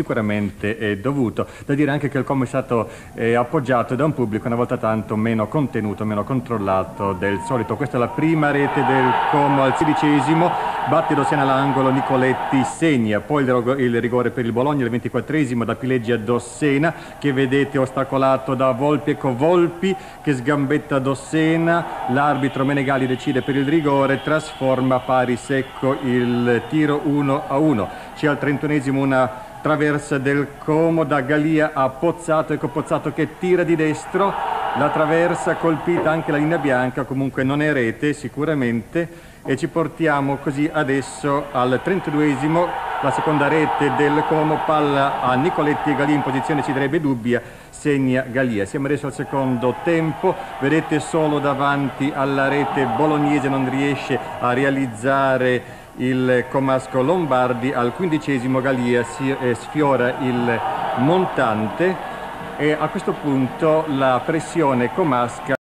sicuramente è dovuto. Da dire anche che il Como è stato eh, appoggiato da un pubblico una volta tanto meno contenuto, meno controllato del solito. Questa è la prima rete del Como al sedicesimo, batte Dossena all'angolo, Nicoletti segna, poi il rigore per il Bologna, il ventiquattresimo da Pileggi a Dossena, che vedete ostacolato da Volpi, ecco Volpi che sgambetta Dossena, l'arbitro Menegali decide per il rigore, trasforma pari secco il tiro 1 a 1. C'è al trentunesimo una traversa del Como da Galia a Pozzato, ecco Pozzato che tira di destro, la traversa colpita anche la linea bianca, comunque non è rete sicuramente e ci portiamo così adesso al 32esimo, la seconda rete del Como, palla a Nicoletti e Galia in posizione ci darebbe dubbia, segna Galia. Siamo adesso al secondo tempo, vedete solo davanti alla rete bolognese non riesce a realizzare il Comasco Lombardi, al quindicesimo Galia eh, sfiora il montante e a questo punto la pressione comasca